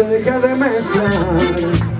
se deja de mezclar.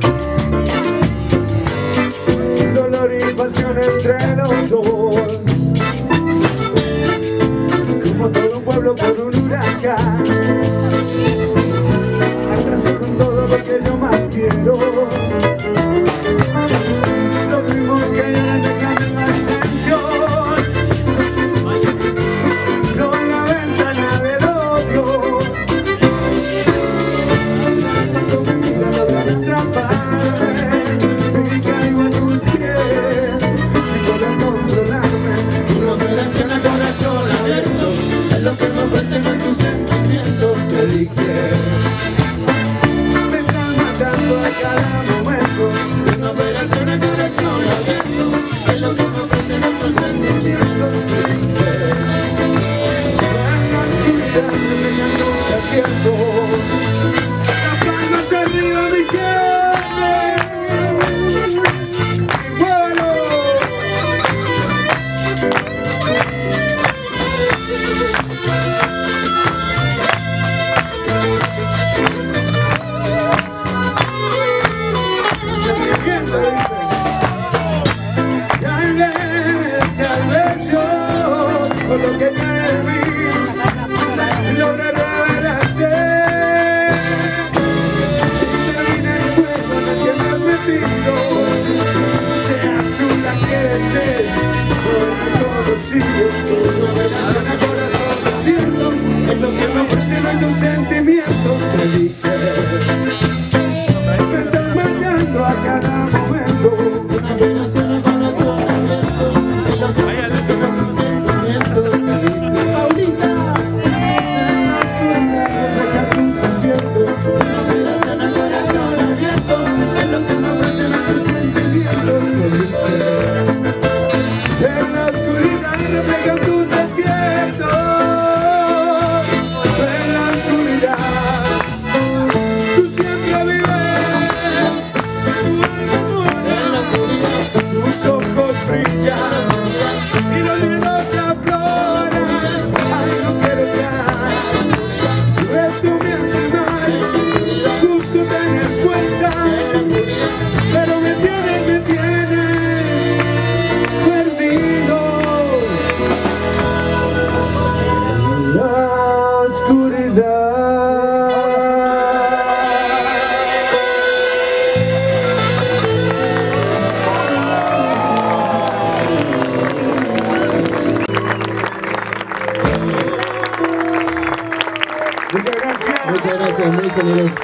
siento oh Muchas gracias. Muchas gracias, muy generoso.